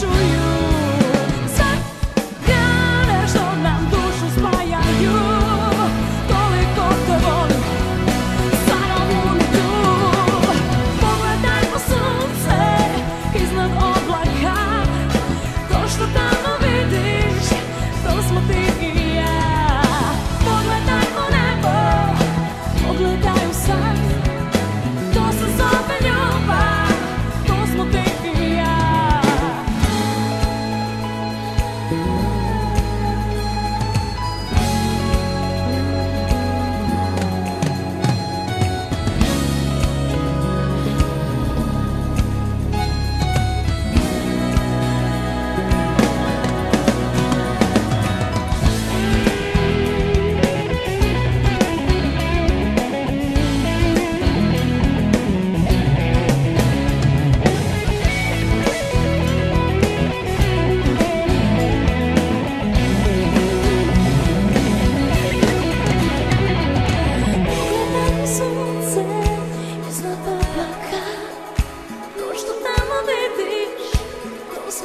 show you